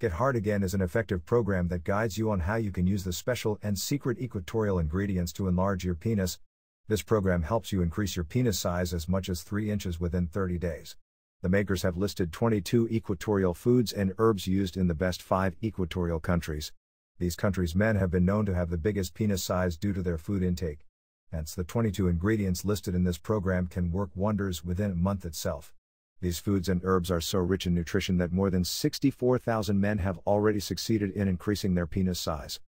Get Hard Again is an effective program that guides you on how you can use the special and secret equatorial ingredients to enlarge your penis. This program helps you increase your penis size as much as 3 inches within 30 days. The makers have listed 22 equatorial foods and herbs used in the best 5 equatorial countries. These countries' men have been known to have the biggest penis size due to their food intake. Hence, the 22 ingredients listed in this program can work wonders within a month itself. These foods and herbs are so rich in nutrition that more than 64,000 men have already succeeded in increasing their penis size.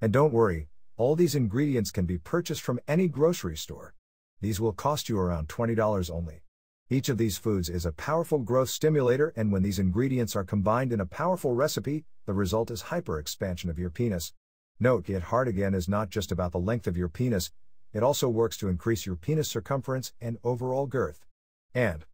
And don't worry, all these ingredients can be purchased from any grocery store. These will cost you around $20 only. Each of these foods is a powerful growth stimulator, and when these ingredients are combined in a powerful recipe, the result is hyper expansion of your penis. Note Get Hard Again is not just about the length of your penis, it also works to increase your penis circumference and overall girth. And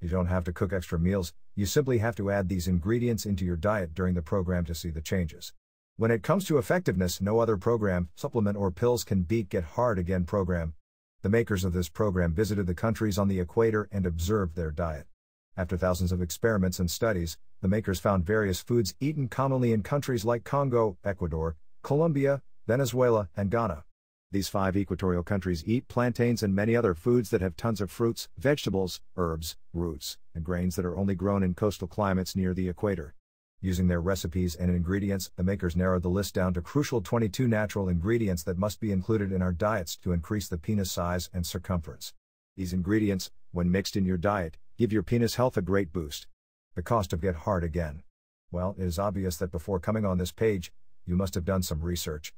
you don't have to cook extra meals, you simply have to add these ingredients into your diet during the program to see the changes. When it comes to effectiveness, no other program, supplement, or pills can beat Get Hard Again program. The makers of this program visited the countries on the equator and observed their diet. After thousands of experiments and studies, the makers found various foods eaten commonly in countries like Congo, Ecuador, Colombia, Venezuela, and Ghana. These five equatorial countries eat plantains and many other foods that have tons of fruits, vegetables, herbs, roots, and grains that are only grown in coastal climates near the equator. Using their recipes and ingredients, the makers narrowed the list down to crucial 22 natural ingredients that must be included in our diets to increase the penis size and circumference. These ingredients, when mixed in your diet, give your penis health a great boost. The cost of Get Hard Again. Well, it is obvious that before coming on this page, you must have done some research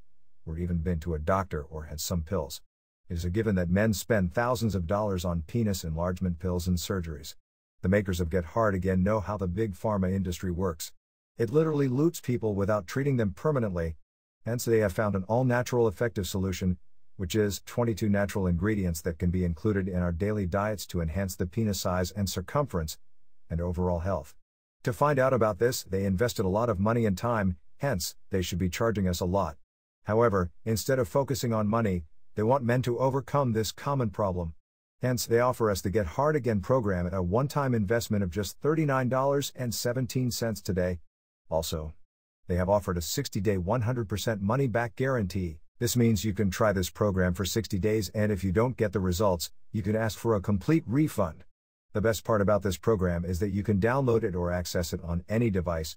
or even been to a doctor or had some pills. It is a given that men spend thousands of dollars on penis enlargement pills and surgeries. The makers of Get Hard Again know how the big pharma industry works. It literally loots people without treating them permanently. Hence, they have found an all natural effective solution, which is 22 natural ingredients that can be included in our daily diets to enhance the penis size and circumference, and overall health. To find out about this, they invested a lot of money and time, hence, they should be charging us a lot. However, instead of focusing on money, they want men to overcome this common problem. Hence, they offer us the Get Hard Again program at a one time investment of just $39.17 today. Also, they have offered a 60 day 100% money back guarantee. This means you can try this program for 60 days, and if you don't get the results, you can ask for a complete refund. The best part about this program is that you can download it or access it on any device,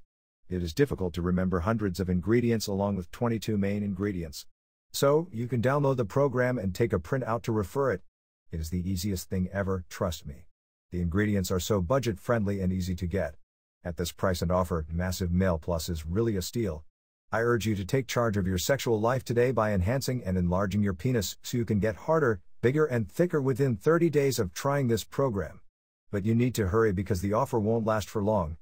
it is difficult to remember hundreds of ingredients along with 22 main ingredients. So, you can download the program and take a print out to refer it. It is the easiest thing ever, trust me. The ingredients are so budget friendly and easy to get. At this price and offer, Massive Male Plus is really a steal. I urge you to take charge of your sexual life today by enhancing and enlarging your penis so you can get harder, bigger, and thicker within 30 days of trying this program. But you need to hurry because the offer won't last for long.